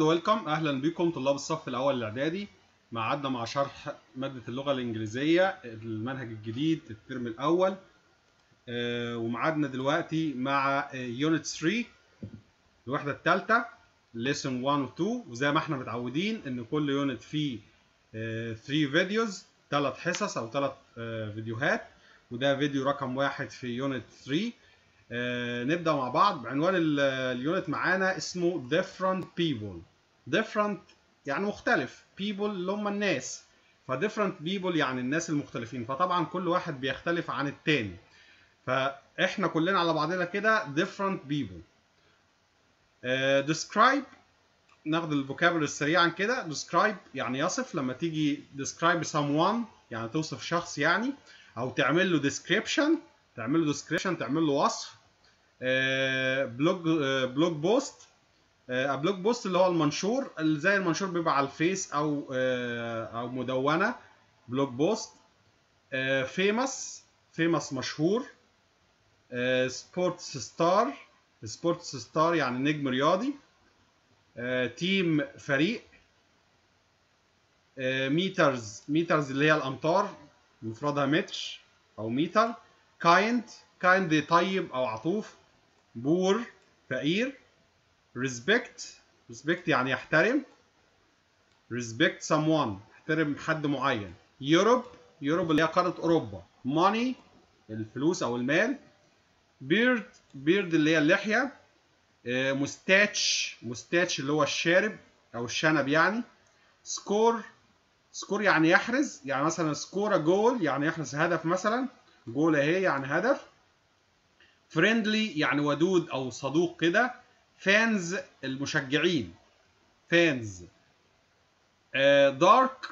and welcome. أهلا بكم طلاب الصف الأول الإعدادي. معادنا مع شرح مادة اللغة الإنجليزية المنهج الجديد الترم الأول. آه، ومعادنا دلوقتي مع unit 3 الوحدة الثالثة lesson 1 و 2 وزي ما إحنا متعودين إن كل unit فيه 3 videos ثلاث حصص أو ثلاث فيديوهات. وده فيديو رقم واحد في unit 3 آه، نبدأ مع بعض بعنوان ال- اليونت معانا اسمه different people. Different يعني مختلف. People اللي هم الناس. ف different people يعني الناس المختلفين. فطبعا كل واحد بيختلف عن التاني. فإحنا كلنا على بعضنا كده different people. آه، describe ناخد الفوكابولري سريعا كده. describe يعني يصف. لما تيجي describe someone يعني توصف شخص يعني أو تعمل له description تعمل له description تعمل له وصف. blog blog post blog post اللي هو المنشور اللي زي المنشور بيبقى على الفيس أو آه، أو مدونة. blog post famous famous مشهور sports star sports star يعني نجم رياضي team فريق meters meters اللي هي الأمتار مفردها متر أو متر kind kind طيب أو عطوف. poor فقير. respect respect يعني يحترم. respect someone يحترم حد معين. Europe Europe اللي هي قارة أوروبا. money الفلوس أو المال. beard beard اللي هي اللحية. moustache moustache اللي هو الشارب أو الشنب يعني. score score يعني يحرز. يعني مثلا score goal يعني يحرز هدف مثلا. جول أهي يعني هدف. friendly يعني ودود أو صدوق كده. fans المشجعين. fans dark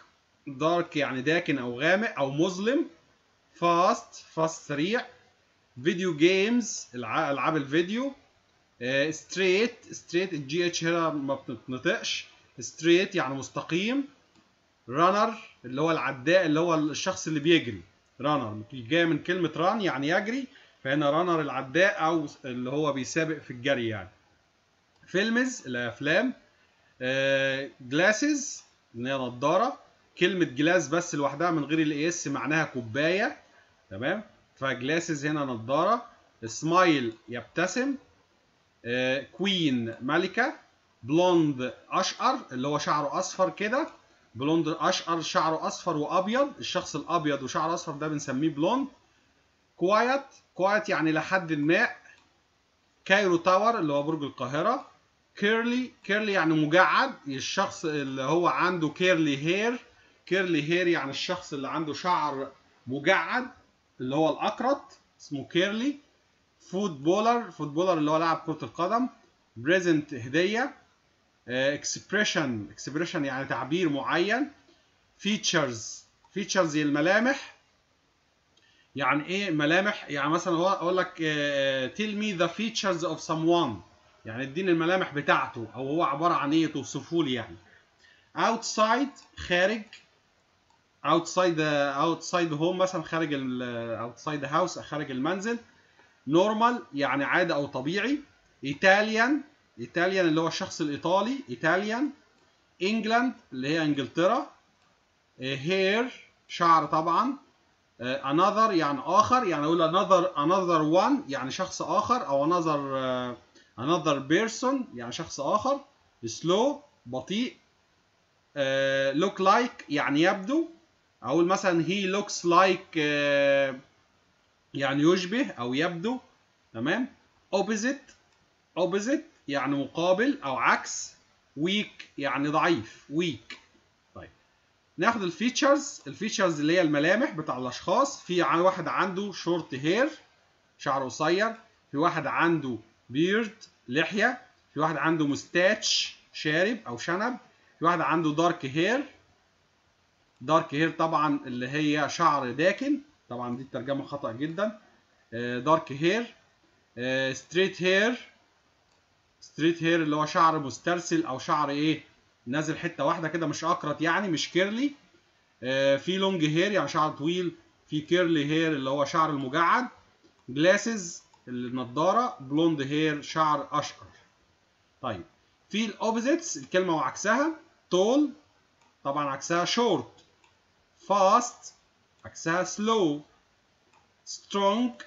dark يعني داكن أو غامق أو مظلم. fast fast سريع. video games ألعاب الفيديو. straight straight ال GH هنا ما بتتنطقش. straight يعني مستقيم. runner اللي هو العداء اللي هو الشخص اللي بيجري. runner جاي من كلمة run يعني يجري. فهنا runner العداء أو اللي هو بيسابق في الجري يعني. films الأفلام glasses اللي هي نضارة كلمة glass بس لوحدها من غير ال es معناها كوباية تمام؟ ف glasses هنا نضارة سمايل يبتسم queen ملكة blond أشقر اللي هو شعره أصفر كده blond أشقر شعره أصفر وأبيض الشخص الأبيض وشعره أصفر ده بنسميه blond quite quite يعني لحد ما Cairo Tower اللي هو برج القاهرة curly curly يعني مجعد الشخص اللي هو عنده curly hair curly hair يعني الشخص اللي عنده شعر مجعد اللي هو الأقرط اسمه curly footballer footballer اللي هو لاعب كرة القدم present هدية expression expression يعني تعبير معين features features الملامح يعني إيه ملامح؟ يعني مثلا هو أقول لك tell me the features of someone. يعني اديني الملامح بتاعته أو هو عبارة عن إيه توصفه لي يعني. Outside خارج. Outside outside home مثلا خارج ال outside house خارج المنزل. Normal يعني عادي أو طبيعي. Italian Italian اللي هو الشخص الإيطالي Italian. England اللي هي إنجلترا. hair شعر طبعا. Another يعني آخر يعني أقول another another one يعني شخص آخر أو another uh, another person يعني شخص آخر. Slow بطيء uh, look like يعني يبدو. أقول مثلا he looks like uh, يعني يشبه أو يبدو. تمام؟ Opposite opposite يعني مقابل أو عكس. Weak يعني ضعيف weak. ناخد ال features ال features اللي هي الملامح بتاع الأشخاص. في واحد عنده short hair شعره قصير. في واحد عنده beard لحية. في واحد عنده moustache شارب أو شنب. في واحد عنده dark hair dark hair طبعا اللي هي شعر داكن. طبعا دي الترجمة خطأ جدا. dark hair straight hair straight hair اللي هو شعر مسترسل أو شعر إيه؟ نازل حتة واحدة كده مش أقرط يعني مش curly. آه في long hair يعني شعر طويل في curly hair اللي هو شعر المجعد glasses النضارة blond hair شعر أشقر. طيب في ال opposites الكلمة وعكسها tall طبعا عكسها short fast عكسها slow strong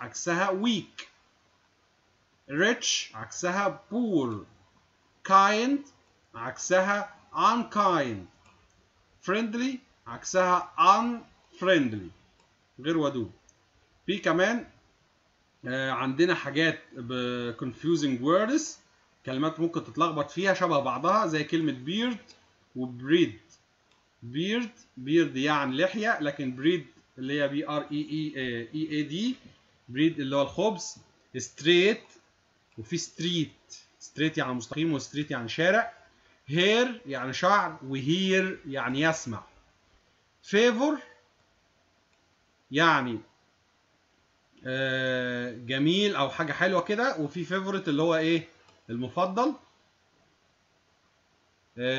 عكسها weak rich عكسها poor kind عكسها unkind. Friendly عكسها unfriendly. غير ودود. في كمان آه، عندنا حاجات confusing words. كلمات ممكن تتلخبط فيها شبه بعضها زي كلمة beard و bread beard beard يعني لحية لكن bread اللي هي B R E A E A D bread اللي هو الخبز. straight وفي street straight يعني مستقيم و street يعني شارع. hair يعني شعر و hear يعني يسمع. favour يعني آه، جميل أو حاجة حلوة كده وفي favourite اللي هو إيه؟ المفضل.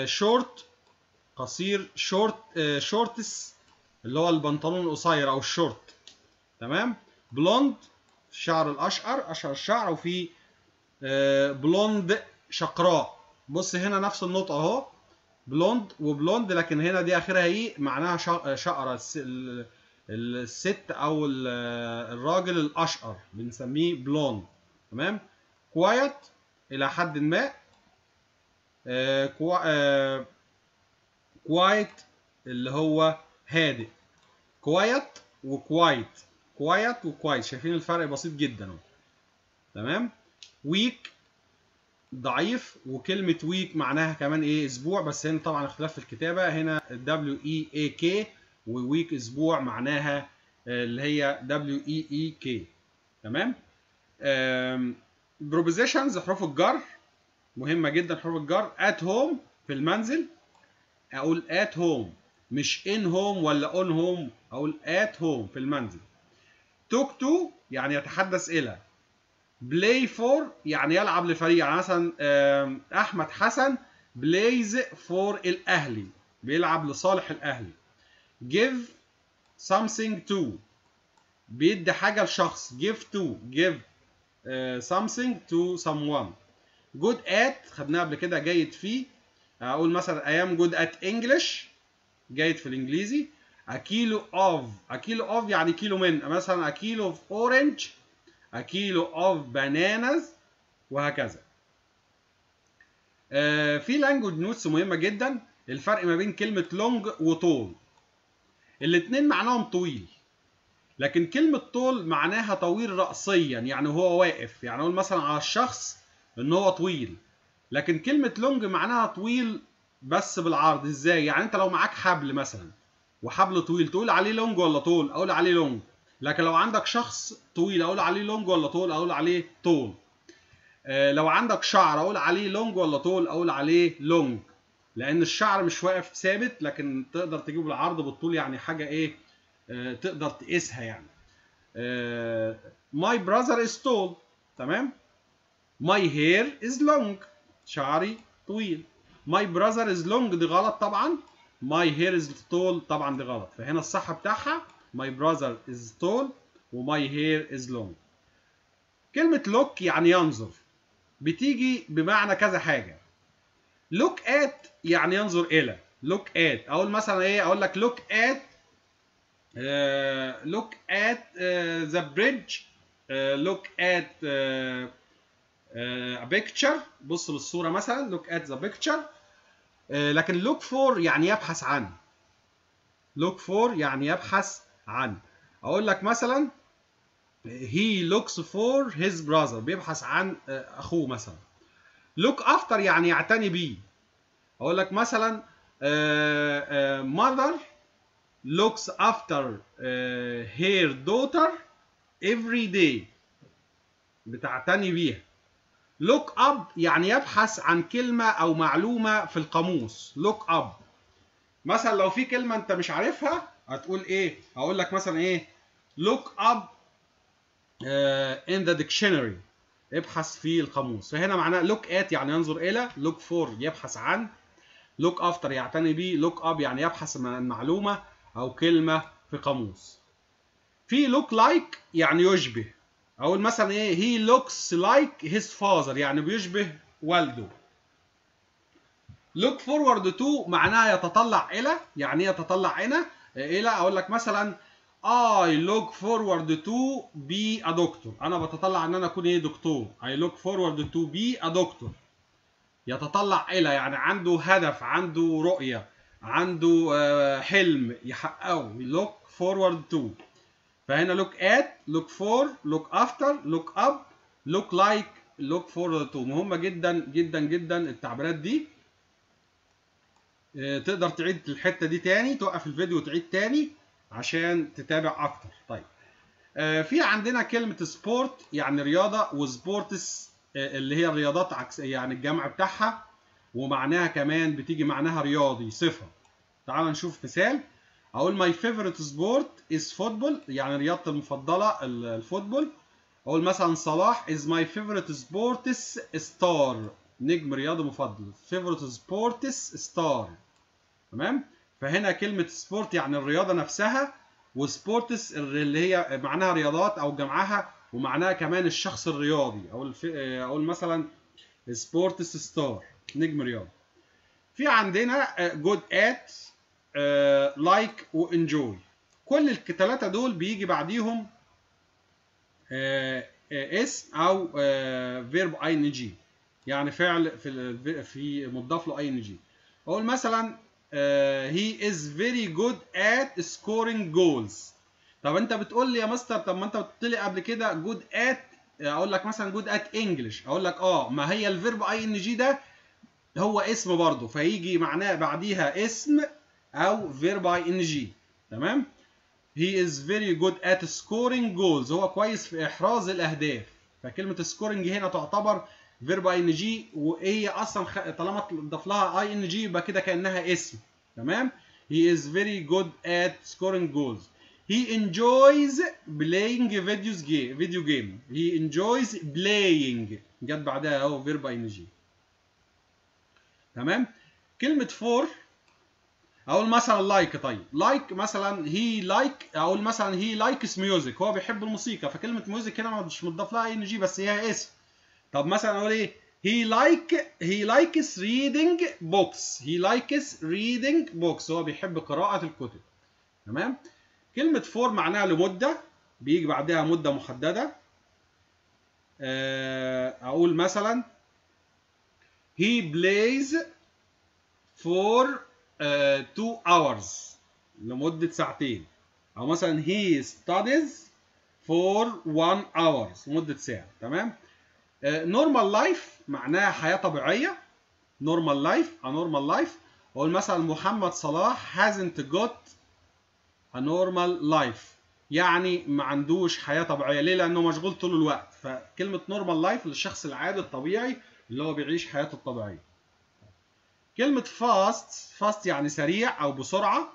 شورت قصير short shorts اللي هو البنطلون القصير أو الشورت. تمام؟ blond الشعر الاشقر اشقر الشعر وفي آه، blonde شقراء. بص هنا نفس النطق اهو. blond و blonde لكن هنا دي آخرها إيه؟ معناها شق- شقرة. الس- ال- الست أو ال- الراجل الأشقر بنسميه blond. تمام؟ quite إلى حد ما. quiet اللي هو هادئ. quite و quiet quite و quiet شايفين الفرق بسيط جدا تمام؟ weak ضعيف وكلمة week معناها كمان إيه؟ أسبوع. بس هنا طبعا اختلاف في الكتابة. هنا دبليو اي اي كي وويك أسبوع معناها آه، اللي هي دبليو اي اي كي تمام؟ prepositions حروف الجر. مهمة جدا حروف الجر. at home في المنزل. أقول at home. مش in home ولا on home. أقول at home في المنزل. talk to يعني يتحدث إلى. play for يعني يلعب لفريق يعني مثلا أحمد حسن plays for الأهلي بيلعب لصالح الأهلي. Give something to بيدي حاجة لشخص give to give آه، something to good at خدناها قبل كده جيد فيه أقول مثلا am good at English جيد في الإنجليزي. A kilo of a kilo of يعني كيلو من مثلا a kilo of orange a kilo of bananas وهكذا. آه، في language notes مهمة جدا الفرق ما بين كلمة long و tall الاثنين معناهم طويل لكن كلمة tall معناها طويل رأسيا يعني هو واقف يعني أقول مثلا على الشخص إن هو طويل. لكن كلمة long معناها طويل بس بالعرض إزاي؟ يعني أنت لو معاك حبل مثلا وحبل طويل تقول عليه long ولا tall أقول عليه long لكن لو عندك شخص طويل أقول عليه long ولا tall؟ أقول عليه tall. آه، لو عندك شعر أقول عليه long ولا tall؟ أقول عليه long لأن الشعر مش واقف ثابت لكن تقدر تجيب العرض بالطول يعني حاجة إيه؟ آه، تقدر تقيسها يعني. my brother is tall. تمام؟ my hair is long شعري طويل. my brother is long دي غلط طبعا. my hair is tall. طبعا دي غلط. فهنا الصح بتاعها my brother is tall و my hair is long كلمة look يعني ينظر. بتيجي بمعنى كذا حاجة. look at يعني ينظر إلى. look at أقول مثلا إيه؟ أقول لك look at look at the bridge look at picture بص للصورة مثلا look at the picture لكن look for يعني يبحث عن. look for يعني يبحث عن أقول لك مثلا he looks for his brother بيبحث عن آه، أخوه مثلا. Look after يعني يعتني بيه. أقول لك مثلا آه، آه، mother looks after her daughter every day. بتعتني بيها. Look up يعني يبحث عن كلمة أو معلومة في القاموس. Look up. مثلا لو في كلمة أنت مش عارفها هتقول إيه؟ هقول لك مثلا إيه؟ look up uh, in the dictionary. ابحث في القاموس. فهنا معناه look at يعني ينظر إلى look for يبحث عن. Look after يعتني بيه look up يعني يبحث عن معلومة أو كلمة في قاموس. في look like يعني يشبه. أقول مثلا إيه؟ He looks like his father. يعني بيشبه والده. Look forward to معناها يتطلع إلى يعني إيه يتطلع إلى. إلى أقول لك مثلا I look forward to be a doctor. أنا بتطلع إن أنا أكون إيه دكتور. I look forward to be a doctor. يتطلع إلى يعني عنده هدف عنده رؤية عنده آه، حلم يحققه. Look forward to. فهنا look at look for look after look up look like look forward to. مهمة جدا جدا جدا التعبيرات دي. تقدر تعيد الحتة دي تاني توقف الفيديو وتعيد تاني عشان تتابع أكتر. طيب. آه، في عندنا كلمة sport يعني رياضة و sports آه، اللي هي الرياضات عكس يعني الجمع بتاعها ومعناها كمان بتيجي معناها رياضي صفة. تعال نشوف مثال. أقول my favourite sport is football يعني رياضتي المفضلة ال- ال football. أقول مثلا صلاح is my favourite sports star نجم رياضي مفضل. favourite sports star تمام؟ فهنا كلمة sport يعني الرياضة نفسها و sports اللي هي معناها رياضات أو جمعها ومعناها كمان الشخص الرياضي. أو. أقول مثلا sports star نجم رياضي. في عندنا good at like و enjoy كل الثلاثه دول بيجي بعديهم آه، آه، اسم أو verb ing يعني فعل في في مضاف له ing. أقول مثلا he is very good at scoring goals طب انت بتقول لي يا مستر طب ما انت قلت لي قبل كده good at أقول لك مثلا good at English أقول لك آه ما هي ال verb ing ده هو اسم برضه فيجي معناه بعديها اسم أو verb ing. تمام؟ he is very good at scoring goals. هو كويس في إحراز الأهداف. فكلمة scoring هنا تعتبر verb ing وهي أصلا. طالما ضاف لها ing يبقى كده كأنها اسم. تمام؟ He is very good at scoring goals. He enjoys playing videos game video game. He enjoys playing. جت بعدها أهو verb ing تمام؟ كلمة for أقول مثلا like طيب like مثلا he like أقول مثلا he likes music هو بيحب الموسيقى فكلمة music هنا مش مضاف لها ing بس هي اسم. طب مثلا أقول إيه؟ he like he likes reading books he likes reading books هو بيحب قراءة الكتب. تمام؟ كلمة فور معناها لمدة. بيجي بعدها مدة محددة. آه، أقول مثلا he plays for uh, two hours. لمدة ساعتين. أو مثلا he studies for one hours لمدة ساعة. تمام؟ Uh, normal life معناها طبيعية. normal life a normal life. أقول مثلا محمد صلاح hasn't got a normal life. يعني ما عندوش حياة طبيعية. ليه؟ لأنه مشغول طول الوقت. فكلمة normal life للشخص العادي الطبيعي اللي هو بيعيش حياته الطبيعية. كلمة fast fast يعني سريع أو بسرعة.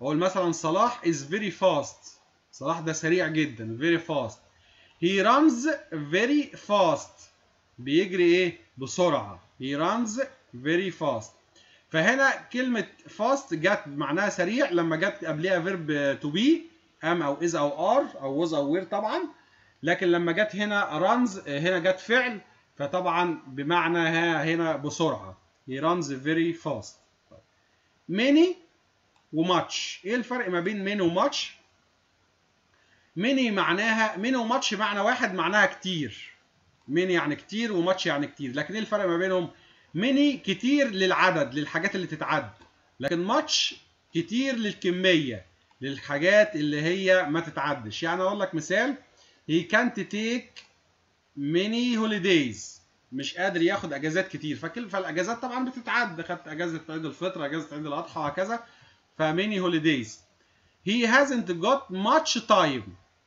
أقول مثلا صلاح is very fast. صلاح ده سريع جدا very fast. He runs very fast. بيجري إيه؟ بسرعة. He runs very fast. فهنا كلمة fast جت معناها سريع. لما جت قبلها verb to be am أو is أو are أو was أو were طبعا. لكن لما جت هنا runs هنا جت فعل فطبعا بمعنى هنا بسرعة. He runs very fast. many وماتش إيه الفرق ما بين many وماتش many معناها many وماتش معنى واحد معناها كتير. many يعني كتير وماتش يعني كتير. لكن إيه الفرق ما بينهم؟ many كتير للعدد للحاجات اللي تتعد. لكن ماتش كتير للكمية للحاجات اللي هي ما تتعدش. يعني أقول لك مثال. He can't take many holidays. مش قادر ياخد أجازات كتير. فالأجازات طبعا بتتعد. خدت أجازة عيد الفطر أجازة عيد الأضحى وهكذا. ف many holidays he hasn't got much time.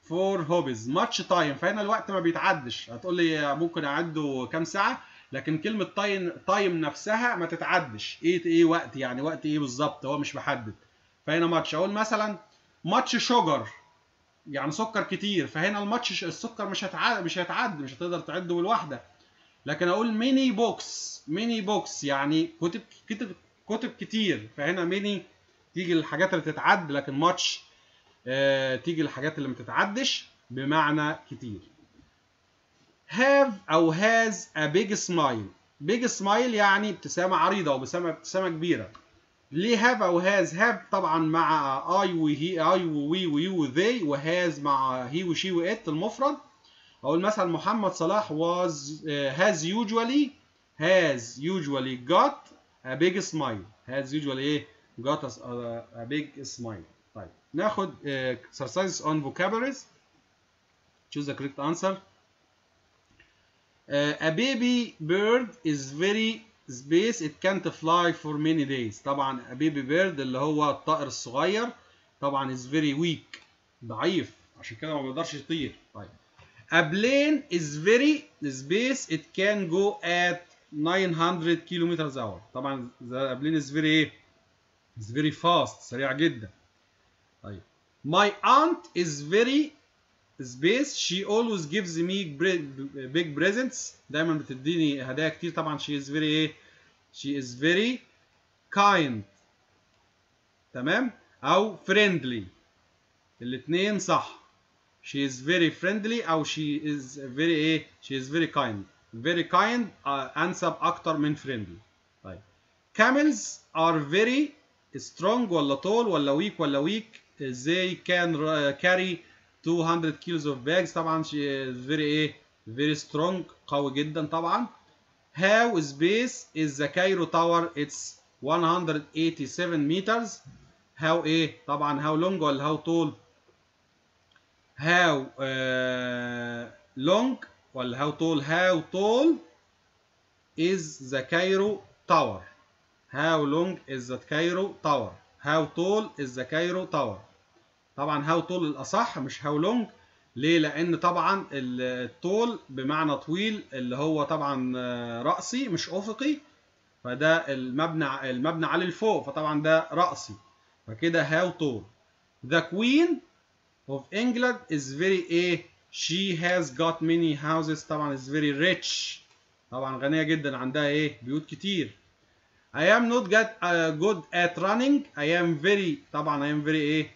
For hobbies much time فهنا الوقت ما بيتعدش. هتقول لي ممكن أعده كام ساعة؟ لكن كلمة time time نفسها ما تتعدش. إيه إيه وقت يعني؟ وقت إيه بالظبط؟ هو مش محدد. فهنا much. أقول مثلا much sugar. يعني سكر كتير. فهنا ال much السكر مش هتعد مش هيتعد مش هتقدر تعده بالواحدة. لكن أقول many books. many books. يعني كتب كتب كتب كتير. فهنا many تيجي للحاجات اللي تتعد. لكن much تيجي للحاجات اللي ما تتعدش بمعنى كتير. Have أو has a big smile. big smile يعني ابتسامة عريضة أو ابتسامه كبيرة. ليه have أو has have طبعا مع اي وهي اي ووي ويو وذي وهاز مع هي وشي وات المفرد. أقول مثلا محمد صلاح was uh, has usually has usually got a big smile. Has usually إيه؟ got a, a, a big smile. ناخد uh, exercises on vocabularies choose the correct answer uh, a baby bird is very space it can't fly for many days طبعا a baby bird اللي هو الطائر الصغير طبعا is very weak ضعيف عشان كده ما بيقدرش يطير طيب A plane is very space it can go at 900 kilometers hour طبعا the plane is very إيه is very fast سريع جدا طيب my aunt is very space she always gives me big presents دايما بتديني هدايا كتير طبعا she is very إيه she is very kind تمام أو friendly الاثنين صح she is very friendly أو she is very إيه she is very kind very kind uh, انسب أكتر من friendly طيب camels are very strong ولا tall ولا weak ولا weak they can carry 200 kilos of bags طبعا very إيه very strong قوي جدا طبعا how space is the Cairo tower it's 187 meters how إيه طبعا how long ولا how tall how uh, long ولا how tall how tall is the Cairo tower how long is the Cairo tower how tall is the Cairo tower. طبعا how tall الأصح مش how long. ليه؟ لأن طبعا الطول بمعنى طويل اللي هو طبعا رأسي مش أفقي. فده المبنى المبنى على الفوق فطبعا ده رأسي. فكده how tall. The queen of England is very a she has got many houses. طبعا is very rich. طبعا غنية جدا عندها إيه؟ بيوت كتير. I am not get, uh, good at running I am very طبعا I am very إيه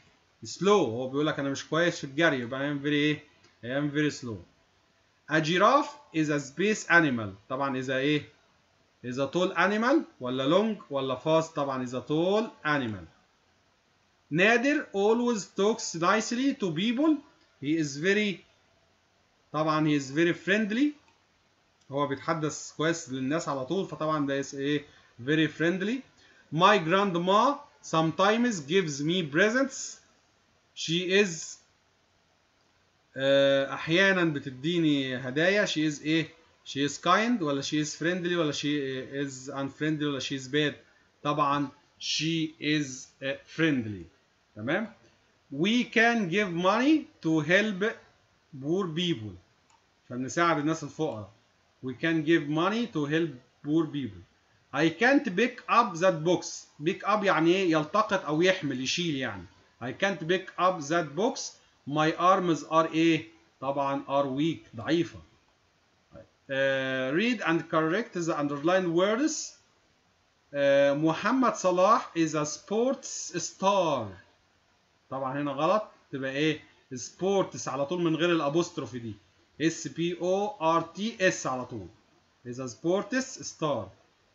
slow هو بيقول لك أنا مش كويس في الجري يبقى I am very إيه I am very slow A giraffe is a space animal طبعا a إيه a tall animal ولا long ولا fast طبعا a tall animal نادر always talks nicely to people he is very طبعا he is very friendly هو بيتحدث كويس للناس على طول فطبعا ده إيه very friendly my grandma sometimes gives me presents she is uh, احيانا بتديني هدايا she is ايه she is kind ولا she is friendly ولا she is unfriendly ولا she is bad طبعا she is uh, friendly تمام we can give money to help poor people فبنساعد الناس الفقراء we can give money to help poor people I can't pick up that box. Pick up يعني إيه؟ يلتقط أو يحمل يشيل يعني. I can't pick up that box. My arms are إيه؟ طبعا are weak. ضعيفة. Uh, read and correct the underlined words. Uh, محمد صلاح is a sports star. طبعا هنا غلط. تبقى إيه؟ sports على طول من غير ال apostrophe دي. S P O R T S على طول. اذا sports star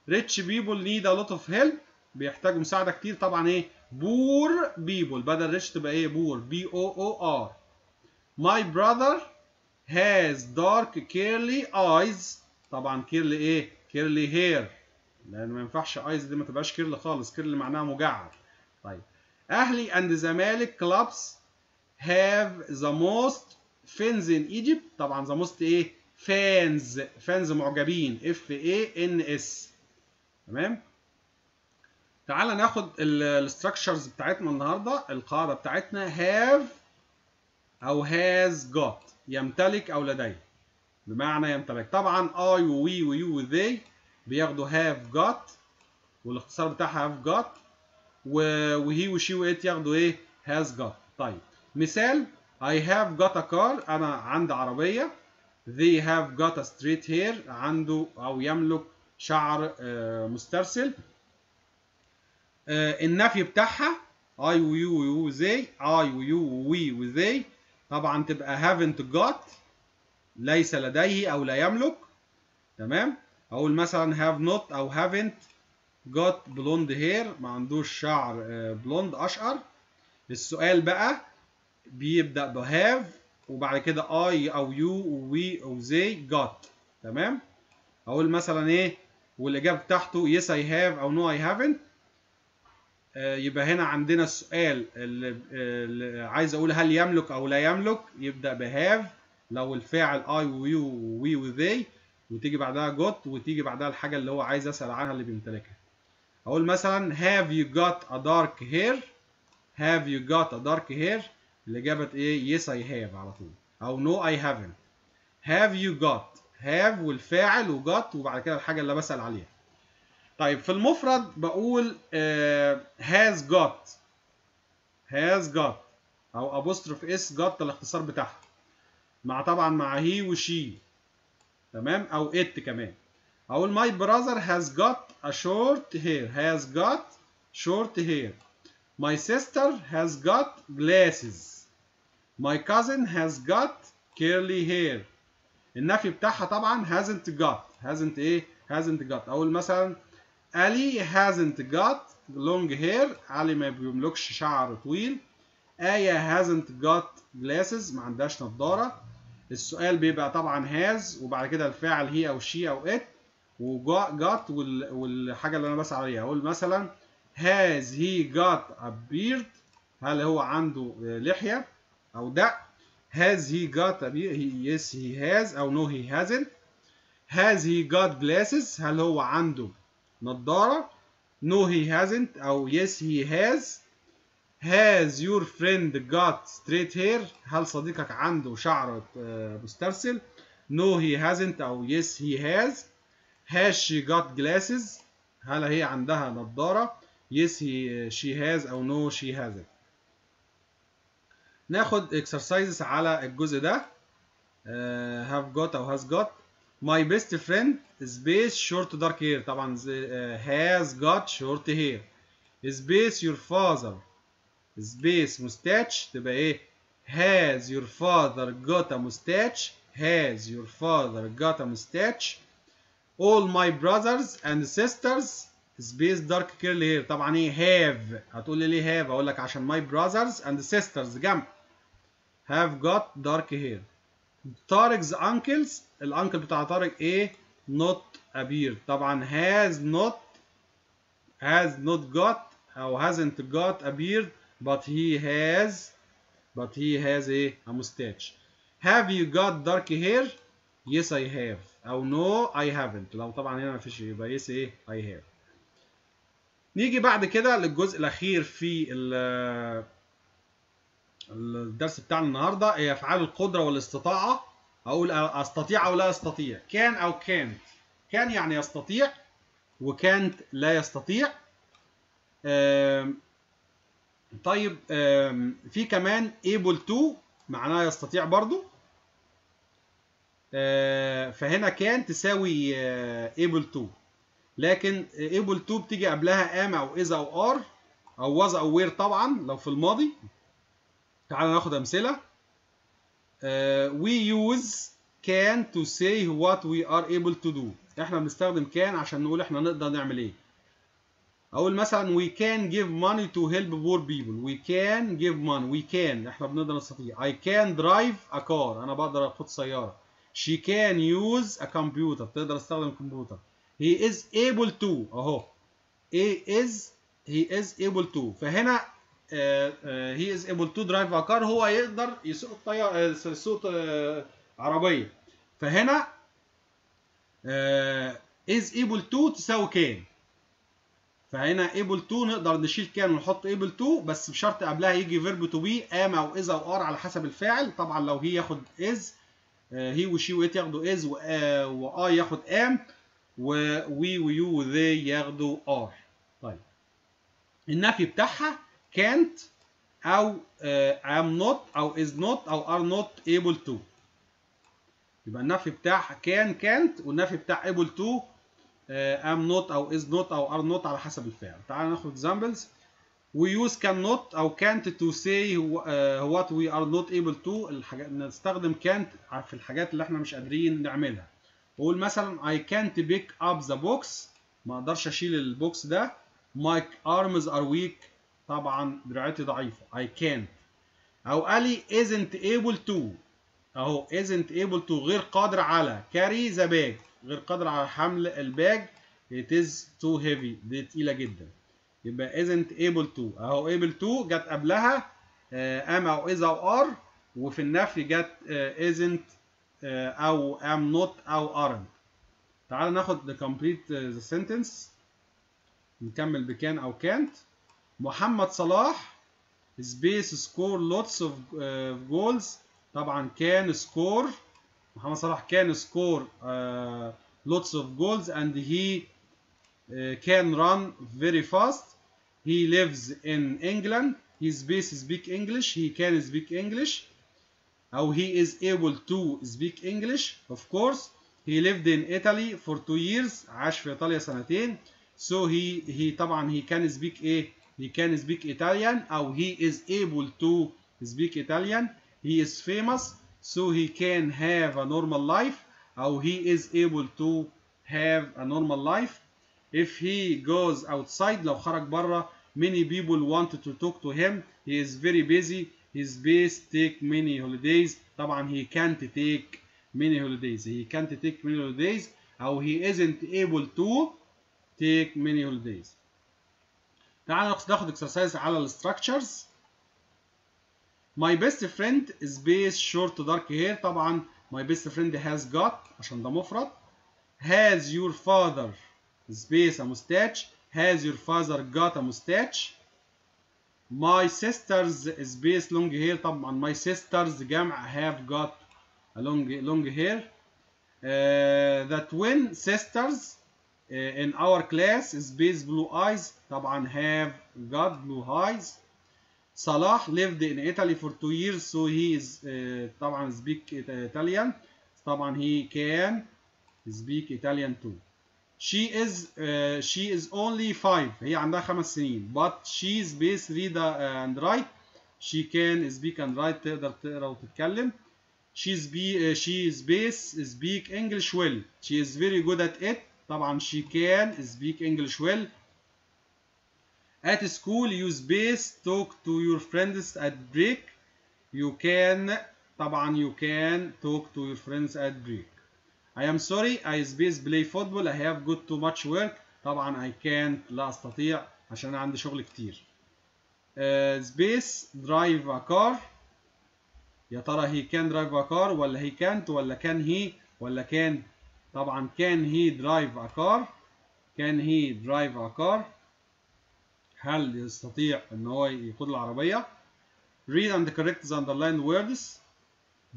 rich people need a lot of help بيحتاجوا مساعدة كتير. طبعا إيه؟ poor people بدل rich تبقى إيه؟ poor P O O R my brother has dark curly eyes طبعا curly إيه؟ curly hair لأن ما ينفعش eyes دي ما تبقاش curly خالص. curly معناها مجعد. طيب. أهلي and زمالك clubs have the most fans in Egypt. طبعا the most إيه؟ fans. fans معجبين. F A N S. تمام؟ تعال ناخد ال structures بتاعتنا النهارده. القاعدة بتاعتنا have أو has got يمتلك أو لديه. بمعنى يمتلك. طبعا I و we و you و they بياخدوا have got والاختصار بتاعها have got و he و she و it ياخدوا إيه؟ has got. طيب مثال I have got a car. أنا عندي عربية. They have got a straight hair عنده أو يملك شعر مسترسل. النفي بتاعها I و you و they I و you و we و they طبعا تبقى haven't got ليس لديه أو لا يملك. تمام؟ أقول مثلا have not أو haven't got blonde hair ما عندوش شعر بلوند أشقر. السؤال بقى بيبدأ ب have وبعد كده I أو you وwe أو they got. تمام؟ أقول مثلا إيه؟ والاجابه بتاعته yes I have أو I haven't. آه يبقى هنا عندنا السؤال اللي, عايز أقول هل يملك أو لا يملك. يبدأ ب have. لو الفاعل I و you و we و they وتيجي بعدها got وتيجي بعدها الحاجة اللي هو عايز أسأل عنها اللي بيمتلكها. أقول مثلا have you got a dark hair? Have you got a dark hair? الإجابة إيه؟ Yes I have على طول. أو no I haven't. Have you got have والفاعل وجت وبعد كده الحاجة اللي بسال عليها طيب في المفرد بقول uh, has got has got أو apostrophe s got الاختصار بتاعها مع طبعا مع هي وشي تمام أو it كمان أقول my brother has got a short hair has got short hair my sister has got glasses my cousin has got curly hair النفي بتاعها طبعا hasn't got. Hasn't إيه؟ hasn't got. أقول مثلا علي hasn't got long hair. علي ما بيملكش شعر طويل. آية hasn't got glasses. ما عندهاش نظارة. السؤال بيبقى طبعا has وبعد كده الفاعل هي أو she أو it. وجات والحاجة اللي أنا بسأل عليها. أقول مثلا has he got a beard هل هو عنده لحية؟ أو دق has he got a he, yes he has أو no he hasn't has he got glasses هل هو عنده نظارة no he hasn't أو yes he has has your friend got straight hair هل صديقك عنده شعر مسترسل no he hasn't أو yes he has has she got glasses هل هي عندها نظارة yes he, she has أو no she hasn't ناخد exercises على الجزء ده uh, have got أو has got my best friend space short dark hair طبعا uh, has got short hair space your father space mustache تبقى إيه has your father got a mustache has your father got a mustache all my brothers and sisters space dark curly hair طبعا ايه have هتقول لي ليه have اقول لك عشان my brothers and sisters جمع have got dark hair طارق's uncles الانكل بتاع طارق ايه not appeared طبعا has not has not got او hasn't got appeared but he has but he has a, a mustache have you got dark hair yes I have او no I haven't لو طبعا هنا مفيش يبقى yes ايه I have نيجي بعد كده للجزء الأخير في الدرس بتاعنا النهارده هي أفعال القدرة والاستطاعة. أقول أستطيع أو لا أستطيع. كان أو كانت. كان يعني يستطيع وكانت لا يستطيع. طيب في كمان able to معناها يستطيع برضو. فهنا كان تساوي able to. لكن able to بتيجي قبلها am أو is أو are. أو was أو were طبعا لو في الماضي. تعالى ناخد أمثلة. we use can to say what we are able to do. إحنا بنستخدم can عشان نقول إحنا نقدر نعمل إيه. أقول مثلا we can give money to help poor people. We can give money. We can. إحنا بنقدر نستطيع. I can drive a car. أنا بقدر أخد سيارة. She can use a computer. تقدر تستخدم كمبيوتر he is able to. اهو he is he is able to. فهنا uh, uh, he is able to drive a car. هو يقدر يسوق الطياره يسوق uh, عربية. فهنا is able to تساوي can. فهنا able to نقدر نشيل can ونحط able to بس بشرط قبلها يجي verb to be am أو is أو are على حسب الفاعل. طبعا لو he ياخد is he و she و it ياخدوا is و I ياخد am. و we و you و they ياخدوا are. طيب. النفي بتاعها can't أو am not أو is not أو are not able to. يبقى النفي بتاعها can can't والنفي بتاع able to am not أو is not أو are not على حسب الفعل. تعال ناخد examples. We use cannot أو can't to say what we are not able to. الحاجات نستخدم can't في الحاجات اللي إحنا مش قادرين نعملها. قول مثلا I can't pick up the box. ما أقدرش أشيل ال box ده. My arms are weak. طبعا دراعتي ضعيفة. I can't. أو قال isn't able to. أهو isn't able to. غير قادر على. Carry the bag. غير قادر على حمل ال bag. It is too heavy. دي تقيلة جدا. يبقى isn't able to. أهو able to جت قبلها. Am أو is أو are? وفي النفي جت isn't أو am not أو aren't تعال ناخد the complete the sentence نكمل بكان أو can't محمد صلاح score lots of uh, goals طبعا كان score محمد صلاح كان uh, lots of goals and he uh, can run very fast he lives in England he space speak English he can speak English أو he is able to speak English of course he lived in Italy for two years عاش في إيطاليا سنتين so he he طبعا he can speak إيه he can speak Italian أو he is able to speak Italian he is famous so he can have a normal life أو he is able to have a normal life if he goes outside لو خرج بره many people want to talk to him he is very busy His base take many holidays طبعا he can't take many holidays he can't take many holidays أو he isn't able to take many holidays تعال ناخد exercise على ال structures my best friend is base short dark hair طبعا my best friend has got عشان ده مفرد has your father space a mustache has your father got a mustache my sisters space long hair طبعا my sisters جمع have got a long long hair uh, the twin sisters uh, in our class space blue eyes طبعا have got blue eyes Salah lived in Italy for two years so he is uh, طبعا speak Italian طبعا he can speak Italian too she is uh, she is only five هي عندها خمس سنين but she space read and write she can speak and write تقدر تقرا وتتكلم she be uh, she space speak English well she is very good at it طبعا she can speak English well at school you space talk to your friends at break you can طبعا you can talk to your friends at break I am sorry I space play football I have got too much work طبعا I can't لا استطيع عشان أنا عندي شغل كتير uh, space drive a car يا ترى he can drive a car ولا he can't ولا can he ولا can طبعا can he drive a car can he drive a car هل يستطيع ان هو يقود العربيه read and correct the underlined words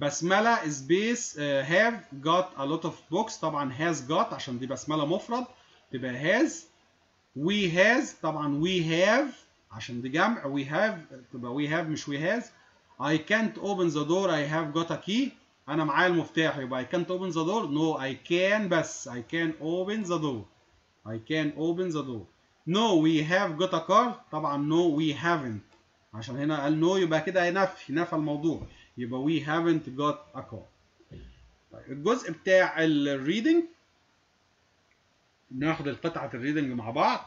space uh, have got a lot of books طبعا has got عشان دي بسملة مفرد تبقى has we has طبعا we have عشان دي جمع we have تبقى we have مش we has I can't open the door I have got a key أنا معايا المفتاح يبقى I can't open the door no I can بس I can open the door I can open the door no we have got a car طبعا no we haven't عشان هنا قال no يبقى كده نفي نفى الموضوع يبقى we haven't got a car طيب الجزء بتاع ال reading ناخد القطعة ال reading مع بعض.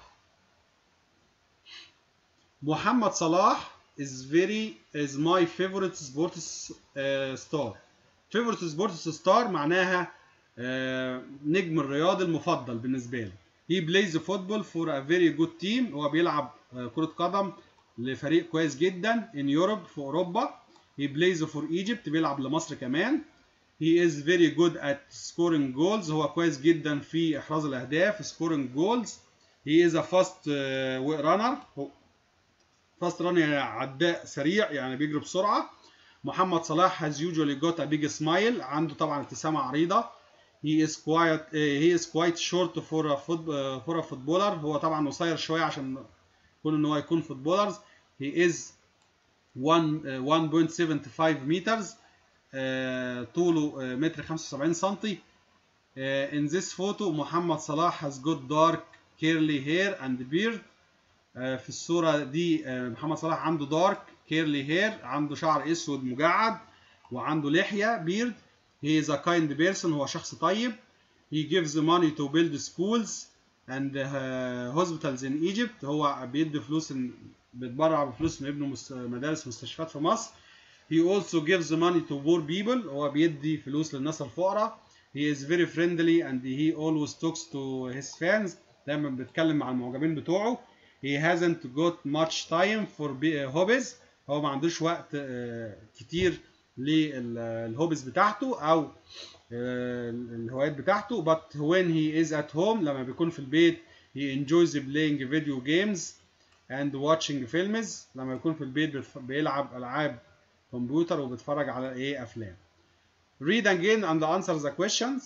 محمد صلاح is very is my favorite sports uh, star. Favorite sports star معناها uh, نجم الرياضي المفضل بالنسبة لي. He plays football for a very good team. هو بيلعب uh, كرة قدم لفريق كويس جدا in Europe في أوروبا. He plays for Egypt بيلعب لمصر كمان he is very good at scoring goals هو كويس جدا في إحراز الأهداف scoring goals he is a fast uh, runner fast runner يعني عداء سريع يعني بيجري بسرعة محمد صلاح has usually got a big smile عنده طبعا ابتسامة عريضة he is quite uh, he is quite short for a foot, uh, for a footballer هو طبعا قصير شوية عشان كون ان هو يكون فوتبولرز he is 1.75 meters uh, طوله uh, متر 75 سنتي uh, in this photo محمد صلاح has got dark curly hair and beard uh, في الصورة دي uh, محمد صلاح عنده dark curly hair عنده شعر اسود مجعد وعنده لحية beard he is a kind person هو شخص طيب he gives money to build schools uh, hospitals in Egypt هو بيدي فلوس بيتبرع بفلوس من يبنوا مدارس ومستشفيات في مصر. He also gives money to poor people. هو بيدي فلوس للناس الفقراء. He is very friendly and he always talks to his fans دايما بيتكلم مع المعجبين بتوعه. He hasn't got much time for hobbies. هو ما عندوش وقت كتير للهوبز بتاعته. أو الهوايات بتاعته but when he is at home لما بيكون في البيت he enjoys playing video games and watching films لما يكون في البيت بيلعب العاب كمبيوتر وبيتفرج على إيه افلام read again and answer the questions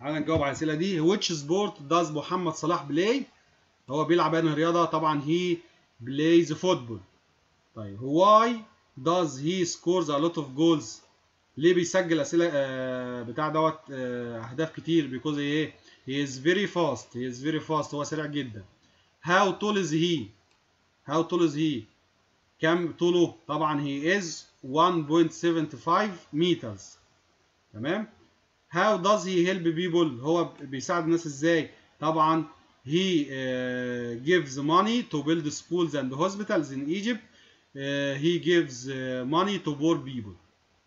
تعالى نجاوب على الاسئله دي which sport does محمد صلاح play هو بيلعب انهي رياضه طبعا he plays football طيب why does he scores a lot of goals ليه بيسجل أسئلة آه بتاع دوت آه أهداف كتير because إيه he is very fast he is very fast هو سريع جدا. how tall is he how tall is he كم طوله؟ طبعا he is 1.75 متر تمام؟ how does he help people هو بيساعد الناس إزاي؟ طبعا he gives money to build schools and hospitals in Egypt he gives money to poor people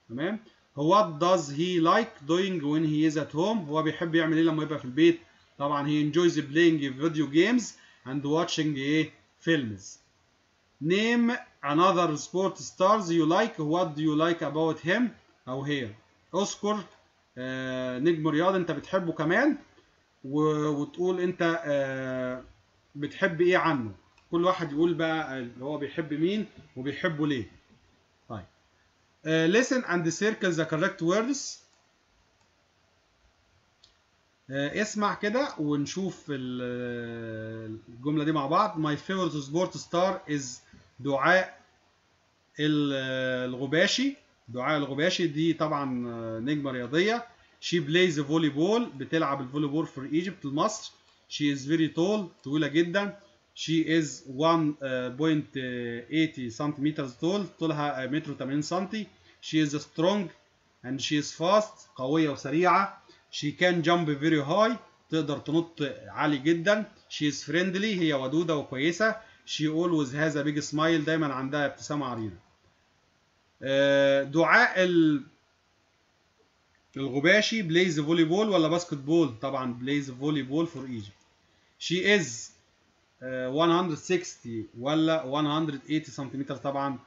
تمام؟ What does he like doing when he is at home هو بيحب يعمل إيه لما يبقى في البيت طبعا he enjoys playing video games and watching إيه films name another sport stars you like what do you like about him أو her اذكر آه نجم رياضي انت بتحبه كمان وتقول انت آه بتحب إيه عنه كل واحد يقول بقى هو بيحب مين وبيحبه ليه طيب uh, listen and circle the correct words uh, اسمع كده ونشوف الجملة دي مع بعض my favorite sport star is دعاء الغباشي دعاء الغباشي دي طبعا نجمة رياضية she plays volleyball بتلعب الفولي بول for Egypt لمصر she is very tall طويلة جدا she is 1.80 سنتيمتر طول طولها متر 80 سنتي she is strong and she is fast قوية وسريعة. She can jump very high. تقدر تنط عالي جدا. She is friendly. هي ودودة وكويسة. She always has a big smile. دايما عندها ابتسامة عريضة دعاء الغباشي volleyball ولا basketball؟ طبعا volleyball for Egypt she is 160 ولا 180 سنتيمتر طبعا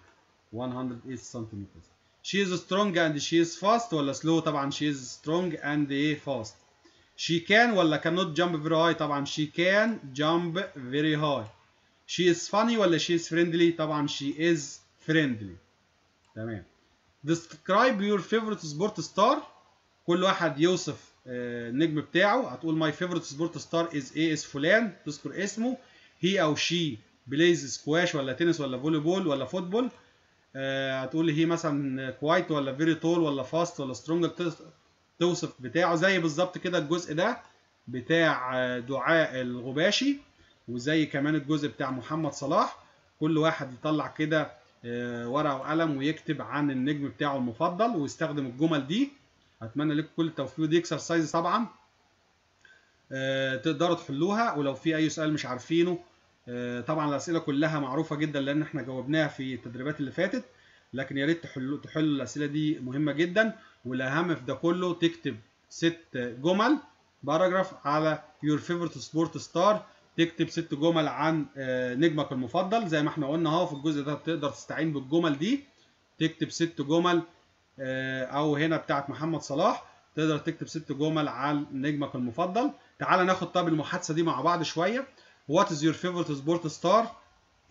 180 سنتيمتر she is strong and she is fast ولا slow طبعا she is strong and إيه fast she can ولا cannot jump very high طبعا she can jump very high she is funny ولا she is friendly طبعا she is friendly تمام describe your favorite sport star كل واحد يوصف النجم بتاعه هتقول my favorite sport star is إيه is فلان تذكر اسمه he أو she plays squash ولا تنس ولا volleyball ولا football آه هتقول he مثلا quiet ولا very tall ولا fast ولا strong توصف بتاعه زي بالظبط كده الجزء ده بتاع دعاء الغباشي وزي كمان الجزء بتاع محمد صلاح كل واحد يطلع كده آه ورقة وقلم ويكتب عن النجم بتاعه المفضل ويستخدم الجمل دي. أتمنى لكم كل التوفيق دي اكسرسايز طبعا. آه تقدروا تحلوها ولو في أي سؤال مش عارفينه. آه طبعا الأسئلة كلها معروفة جدا لأن إحنا جاوبناها في التدريبات اللي فاتت لكن يا ريت تحلوا تحلوا الأسئلة دي مهمة جدا. والأهم في ده كله تكتب ست جمل paragraph على your favorite sport star تكتب ست جمل عن آه نجمك المفضل. زي ما إحنا قلنا أهو في الجزء ده تقدر تستعين بالجمل دي. تكتب ست جمل أو هنا بتاعت محمد صلاح. تقدر تكتب ست جمل عن نجمك المفضل. تعال ناخد طب المحادثة دي مع بعض شوية. what is your favorite sport star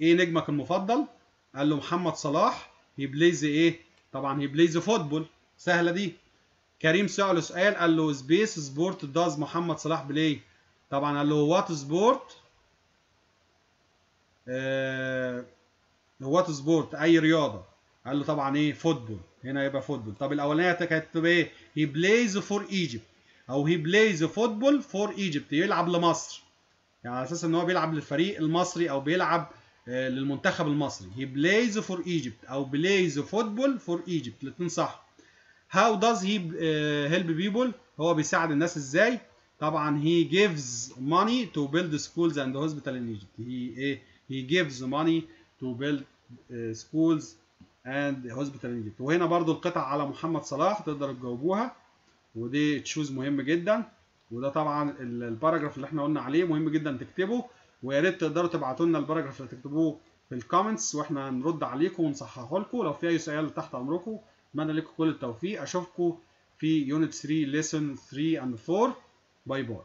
إيه نجمك المفضل؟ قال له محمد صلاح. he plays إيه؟ طبعا he plays football سهلة دي. كريم سأله سؤال. قال له space sport does محمد صلاح play طبعا قال له what sport what sport أي رياضة. قال له طبعا إيه؟ football هنا يبقى football طب الأولانية كانت تبقى إيه؟ he plays for Egypt أو he plays football for Egypt يلعب لمصر. يعني على أساس إن هو بيلعب للفريق المصري أو بيلعب للمنتخب المصري. he plays for Egypt أو plays football for Egypt الاثنين صح. how does he help people هو بيساعد الناس إزاي؟ طبعا he gives money to build schools and hospital in Egypt. He إيه he gives money to build uh, schools hospital in Egypt. وهنا برضو القطعة على محمد صلاح تقدروا تجاوبوها. ودي choose مهم جدا. وده طبعا ال- ال paragraph اللي إحنا قلنا عليه مهم جدا تكتبه. ويا ريت تقدروا تبعتوا لنا ال paragraph اللي تكتبوه في ال comments وإحنا هنرد عليكم ونصححه لكم. لو في أي سؤال تحت أمركم أتمنى لكم كل التوفيق. أشوفكم في Unit 3 Lesson 3 and 4 bye bye